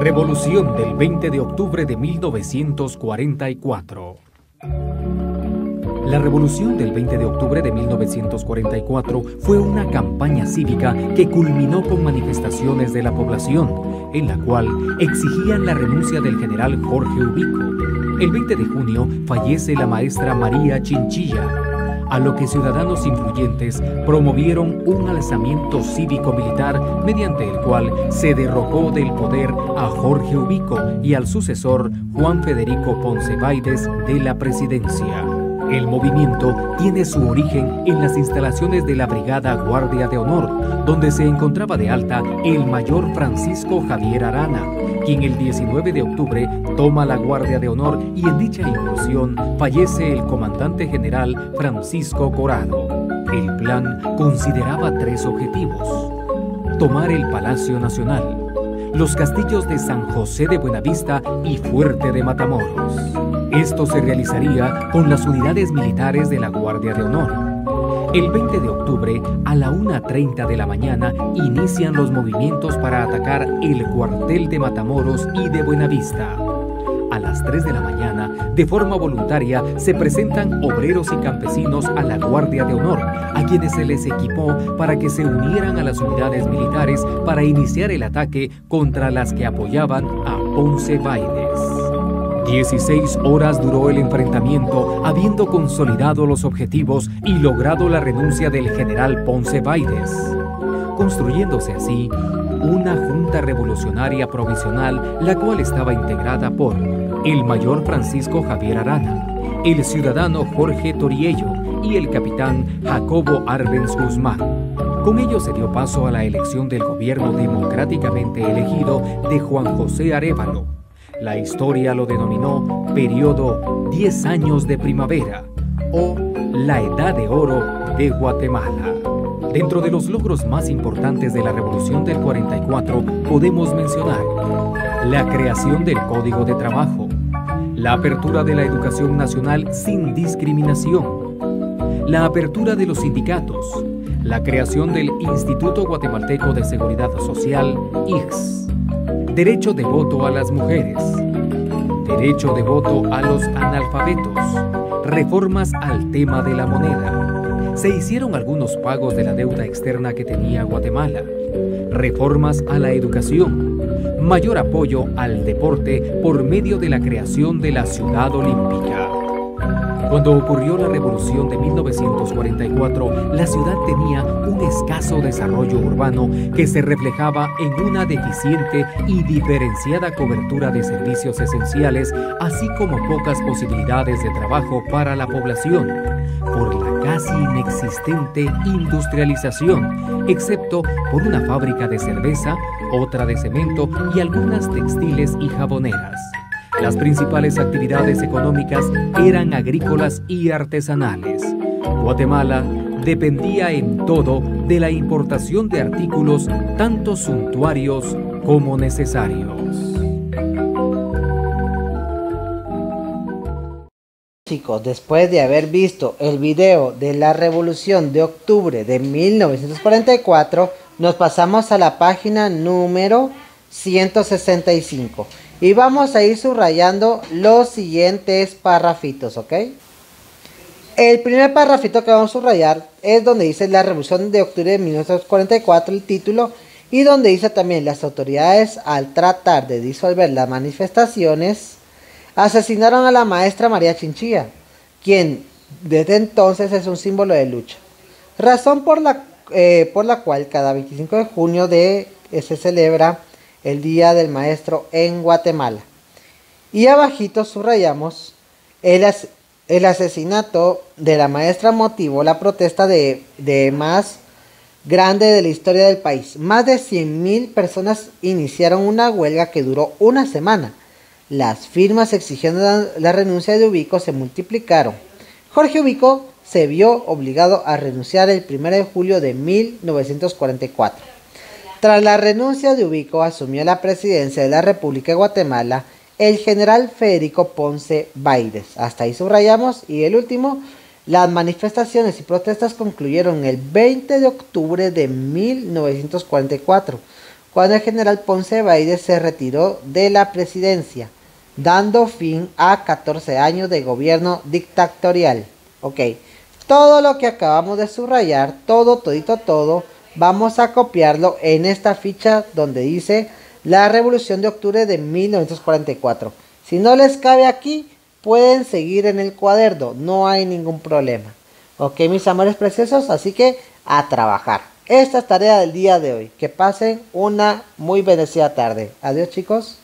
Revolución del 20 de octubre de 1944. La Revolución del 20 de octubre de 1944 fue una campaña cívica que culminó con manifestaciones de la población, en la cual exigían la renuncia del general Jorge Ubico. El 20 de junio fallece la maestra María Chinchilla, a lo que ciudadanos influyentes promovieron un alzamiento cívico-militar mediante el cual se derrocó del poder a Jorge Ubico y al sucesor Juan Federico Ponce Baides de la presidencia. El movimiento tiene su origen en las instalaciones de la Brigada Guardia de Honor, donde se encontraba de alta el mayor Francisco Javier Arana, quien el 19 de octubre toma la Guardia de Honor y en dicha incursión fallece el comandante general Francisco Corado. El plan consideraba tres objetivos. Tomar el Palacio Nacional, los castillos de San José de Buenavista y Fuerte de Matamoros. Esto se realizaría con las unidades militares de la Guardia de Honor. El 20 de octubre, a la 1.30 de la mañana, inician los movimientos para atacar el cuartel de Matamoros y de Buenavista. A las 3 de la mañana, de forma voluntaria, se presentan obreros y campesinos a la Guardia de Honor, a quienes se les equipó para que se unieran a las unidades militares para iniciar el ataque contra las que apoyaban a Ponce Baides. 16 horas duró el enfrentamiento, habiendo consolidado los objetivos y logrado la renuncia del general Ponce Baides, construyéndose así una junta revolucionaria provisional, la cual estaba integrada por el mayor Francisco Javier Arana, el ciudadano Jorge Toriello y el capitán Jacobo Arbenz Guzmán. Con ello se dio paso a la elección del gobierno democráticamente elegido de Juan José Arevalo. La historia lo denominó periodo 10 años de primavera o la edad de oro de Guatemala. Dentro de los logros más importantes de la Revolución del 44 podemos mencionar la creación del Código de Trabajo, la apertura de la educación nacional sin discriminación, la apertura de los sindicatos, la creación del Instituto Guatemalteco de Seguridad Social, IX, derecho de voto a las mujeres, derecho de voto a los analfabetos, reformas al tema de la moneda. Se hicieron algunos pagos de la deuda externa que tenía Guatemala, reformas a la educación, mayor apoyo al deporte por medio de la creación de la ciudad olímpica. Cuando ocurrió la revolución de 1944, la ciudad tenía un escaso desarrollo urbano que se reflejaba en una deficiente y diferenciada cobertura de servicios esenciales, así como pocas posibilidades de trabajo para la población, por la casi inexistente industrialización, excepto por una fábrica de cerveza, otra de cemento y algunas textiles y jaboneras. Las principales actividades económicas eran agrícolas y artesanales. Guatemala dependía en todo de la importación de artículos tanto suntuarios como necesarios. Chicos, después de haber visto el video de la Revolución de Octubre de 1944, nos pasamos a la página número 165 y vamos a ir subrayando los siguientes parrafitos, ¿ok? El primer parrafito que vamos a subrayar es donde dice la revolución de octubre de 1944, el título, y donde dice también las autoridades al tratar de disolver las manifestaciones, asesinaron a la maestra María Chinchilla, quien desde entonces es un símbolo de lucha. Razón por la, eh, por la cual cada 25 de junio de, eh, se celebra el Día del Maestro en Guatemala. Y abajito subrayamos el, asesinato de la maestra motivó la protesta de, de más grande de la historia del país. Más de 100.000 personas iniciaron una huelga que duró una semana. Las firmas exigiendo la, la, renuncia de Ubico se multiplicaron. Jorge Ubico se vio obligado a renunciar el 1 de julio de 1944. Tras la renuncia de Ubico, asumió la presidencia de la República de Guatemala el general Federico Ponce Baides. Hasta ahí subrayamos. Y el último, las manifestaciones y protestas concluyeron el 20 de octubre de 1944, cuando el general Ponce Baide se retiró de la presidencia, dando fin a 14 años de gobierno dictatorial. Ok, todo lo que acabamos de subrayar, todo, todito, todo, vamos a copiarlo en esta ficha donde dice la revolución de octubre de 1944. Si no les cabe aquí, pueden seguir en el cuaderno, no hay ningún problema. Ok, mis amores preciosos, así que a trabajar. Esta es tarea del día de hoy. Que pasen una muy bendecida tarde. Adiós chicos.